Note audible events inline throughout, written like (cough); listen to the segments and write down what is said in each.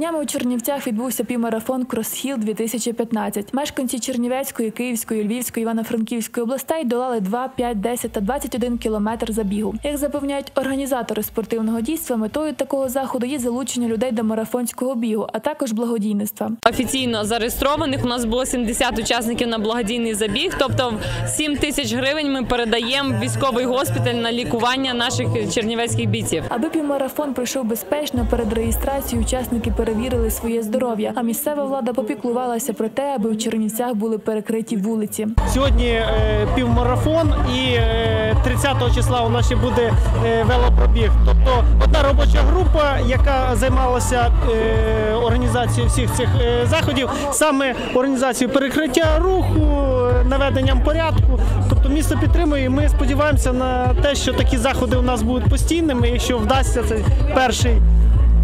Днями у Чернівцях відбувся півмарафон Кросхіл 2015. Мешканці Чернівецької, Київської, Львівської, Івано-Франківської областей долали 2, 5, 10 та 21 кілометр забігу. Як запевняють організатори спортивного дійства, метою такого заходу є залучення людей до марафонського бігу, а також благодійництва. Офіційно зареєстрованих у нас було 70 учасників на благодійний забіг. Тобто 7 тисяч гривень ми передаємо в військовий госпіталь на лікування наших чернівецьких бійців. Аби півмарафон пройшов безпечно, перед реєстрацією учасники перевірили своє здоров'я. А місцева влада попіклувалася про те, аби у Чернівцях були перекриті вулиці. Сьогодні е, півмарафон і е, 30 числа у нас ще буде е, велопробіг. Тобто одна робоча група, яка займалася е, організацією всіх цих е, заходів, саме організацією перекриття руху, е, наведенням порядку. Тобто місто підтримує. і Ми сподіваємося на те, що такі заходи у нас будуть постійними. Якщо вдасться цей перший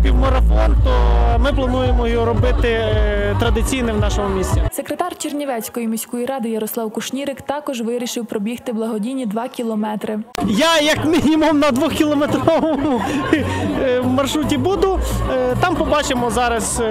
півмарафон, то ми плануємо його робити е, традиційним в нашому місті. Секретар Чернівецької міської ради Ярослав Кушнірик також вирішив пробігти благодійні 2 кілометри. Я як мінімум на двохкілометровому е, маршруті буду. Е, Там побачимо зараз,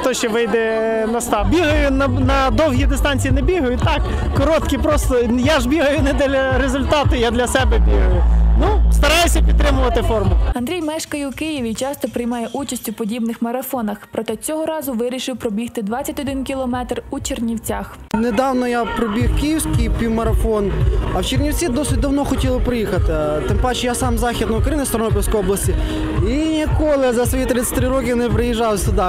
хто ще вийде на старт. Бігаю на, на довгі дистанції не бігаю. Так, короткі просто. Я ж бігаю не для результату, я для себе бігаю. Ну, стараюся підтримувати форму. Андрій мешкає у Києві і часто приймає участь у подібних марафонах. Проте цього разу вирішив пробігти 21 кілометр у Чернівцях. Недавно я пробіг київський півмарафон, а в Чернівці досить давно хотіли приїхати. Тим паче я сам Західної України з Тернопільської області і ніколи за свої 33 роки не приїжджав сюди.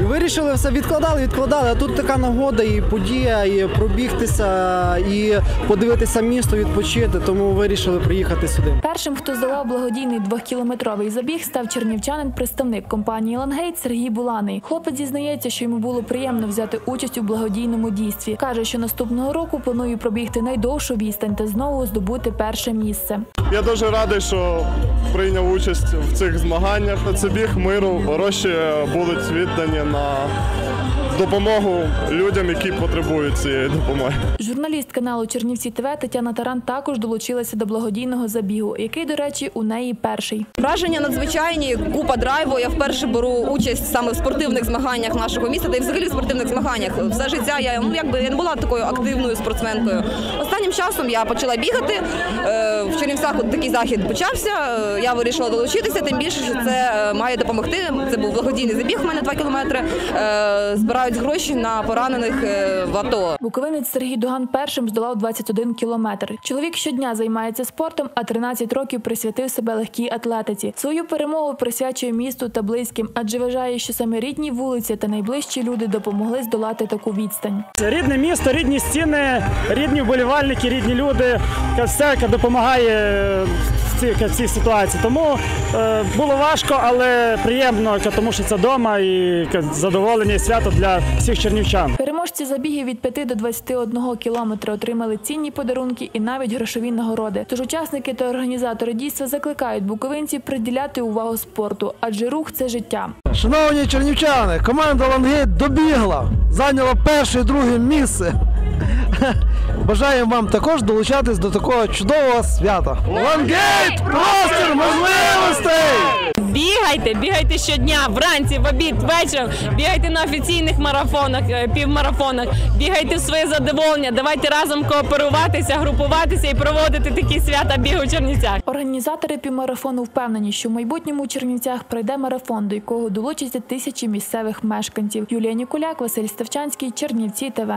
І вирішили все, відкладали, відкладали. А тут така нагода і подія, і пробігтися, і подивитися місто, відпочити. Тому вирішили приїхати сюди. Першим, хто здолав благодійний двохкілометровий забіг, став чернівчанин, представник компанії Лангейт Сергій Буланий. Хлопець зізнається, що йому було приємно взяти участь у благодійному дійстві. каже, що наступного року планує пробігти найдовшу відстань та знову здобути перше місце. Я дуже радий, що прийняв участь в цих змаганнях. Це біг миру. Гроші будуть віддані на допомогу людям, які потребують цієї допомоги. Журналіст каналу Чернівці ТВ Тетяна Таран також долучилася до благодійного забігу, який, до речі, у неї перший. Враження надзвичайні, купа драйву. Я вперше беру участь саме в спортивних змаганнях нашого міста, та й взагалі в спортивних змаганнях. Все життя я ну якби я не була такою активною спортсменкою. Останнім часом я почала бігати. Е, В Чернівцях от такий захід почався. Я вирішила долучитися, тим більше, що це е, має допомогти. Це був благодійний забіг. У мене 2 кілометри. Е, Збирають гроші на поранених е, в АТО. Буковинець Сергій Дуган першим здолав 21 кілометр. Чоловік щодня займається спортом, а 13 років присвятив себе легкій атлетиці. Свою перемогу присвячує місту та близьким, адже вважає, що саме рідні вулиці та найближчі люди допомогли здолати таку відстань. Рідне місто, рідні стіни, рідні вболівальники, рідні люди. Все яка допомагає в цій, ка- цій ситуації. Тому е, було важко, але приємно, тому що це вдома і задоволення і свято для всіх чернівчан. Переможці забігів від 5 до 21 кілометра отримали цінні подарунки і навіть грошові нагороди. Тож учасники та організатори дійства закликають буковинців приділяти увагу спорту, адже рух це життя. Шановні чернівчани, команда Лангейт добігла, зайняла перше і друге місце. (laughs) Бажаємо вам також долучатись до такого чудового свята. Лангейт! Простір можливостей! Бігайте, бігайте щодня, вранці, в обід, вечором. Бігайте на офіційних марафонах, е, півмарафонах, бігайте в своє задоволення. Давайте разом кооперуватися, групуватися і проводити такі свята бігу в Чернівцях. Організатори півмарафону впевнені, що в майбутньому у Чернівцях пройде марафон, до якого долучаться тисячі місцевих мешканців. Юлія Нікуляк, Василь Ставчанський, Чернівці ТВ.